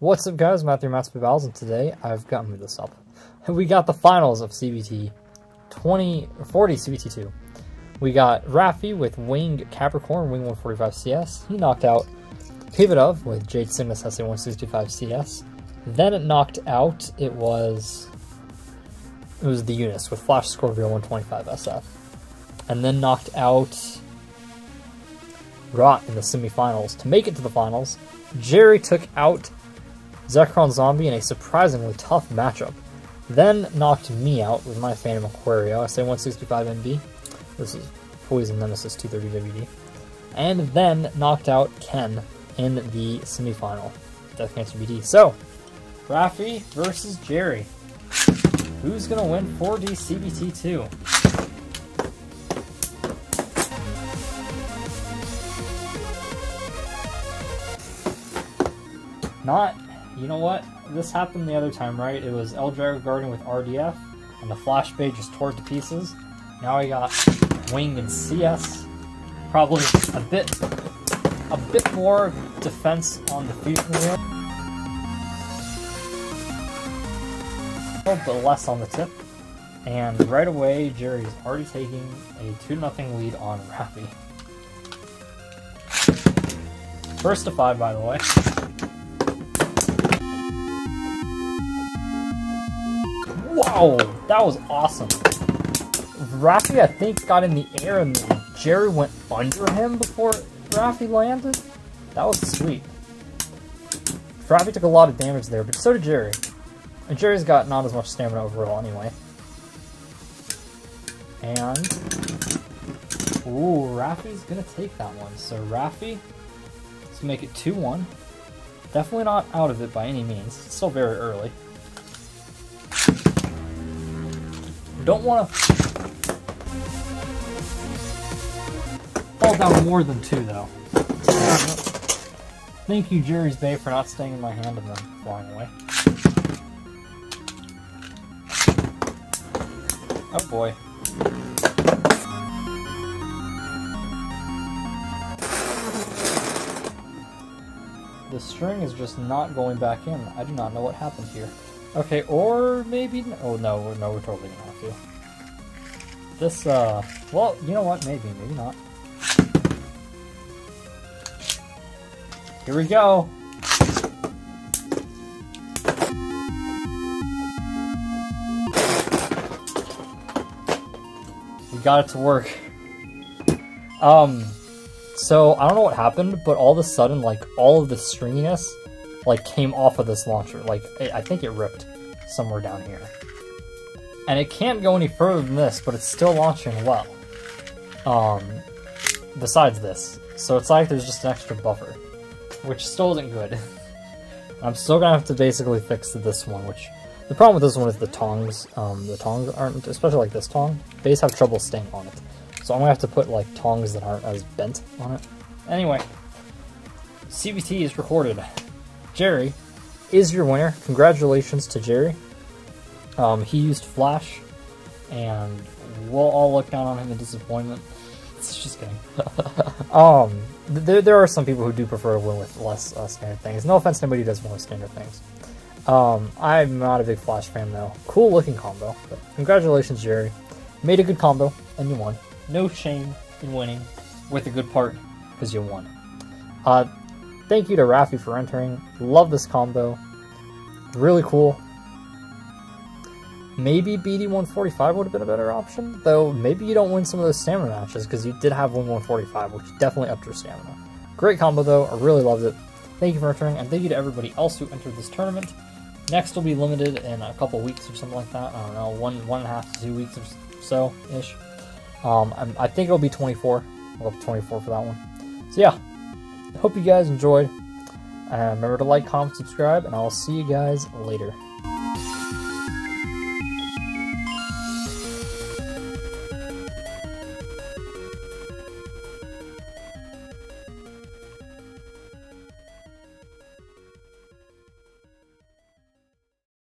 What's up guys, Matthew Matthew Bowles, and today I've got me this up. We got the finals of CBT 20, 40 CBT2. We got Raphi with Wing Capricorn, Wing 145 CS. He knocked out Pivotov with Jade Cygnus SA 165 CS. Then it knocked out, it was, it was the Eunice with Flash Scorpio 125 SF. And then knocked out Rot in the semifinals. To make it to the finals, Jerrie took out Zekrom Zombie in a surprisingly tough matchup. Then knocked me out with my Phantom Aquario, SA 165 MB. This is Poison Nemesis 230 WD. And then knocked out Ken in the semifinal, Death Cancer BD. So, Raphi versus Jerrie. Who's gonna win 4D CBT 2? Not, you know what? This happened the other time, right? It was L-Drago Guardian with RDF, and the Flash bey just tore it to pieces. Now I got Wing and CS. Probably a bit, a bit more defense on the fusion wheel. But less on the tip. And right away, Jerrie's already taking a 2-0 lead on Raphi. First to five, by the way. Whoa, that was awesome. Raphi, I think, got in the air and Jerrie went under him before Raphi landed. That was sweet. Raphi took a lot of damage there, but so did Jerrie. And Jerrie's got not as much stamina overall anyway. And... Ooh, Raphi's gonna take that one. So Raphi, let's make it 2-1. Definitely not out of it by any means. It's still very early. Don't want to fall down more than two, though. Thank you, Jerrie's bey, for not staying in my hand and then flying away. Oh boy. The string is just not going back in. I do not know what happened here. Okay, or maybe... Oh, no, no, we're totally gonna have to. This, uh... Well, you know what? Maybe, maybe not. Here we go! We got it to work. Um, so, I don't know what happened, but all of a sudden, like, all of the stringiness like came off of this launcher. Like I think it ripped somewhere down here. And it can't go any further than this, but it's still launching well. Um, besides this. So it's like there's just an extra buffer, which still isn't good. I'm still gonna have to basically fix this one, which the problem with this one is the tongs. Um, the tongs aren't, especially like this tong, base have trouble staying on it. So I'm gonna have to put like tongs that aren't as bent on it. Anyway, CBT is recorded. Jerrie is your winner. Congratulations to Jerrie. Um, he used Flash, and we'll all look down on him in disappointment. Just kidding. um, there, there are some people who do prefer to win with less uh, standard things. No offense to anybody who does win with standard things. Um, I'm not a big Flash fan though. Cool looking combo, but congratulations, Jerrie. Made a good combo, and you won. No shame in winning with a good part, because you won. Uh, Thank you to Raphi for entering. Love this combo. Really cool. Maybe BD145 would have been a better option, though maybe you don't win some of those stamina matches because you did have Wing 145, which definitely upped your stamina. Great combo though, I really loved it. Thank you for entering, and thank you to everybody else who entered this tournament. Next will be limited in a couple weeks or something like that. I don't know, one one and a half to two weeks or so ish. Um, I think it'll be 24. We'll have 24 for that one. So yeah, Hope you guys enjoyed. Uh, remember to like, comment, subscribe, and I'll see you guys later.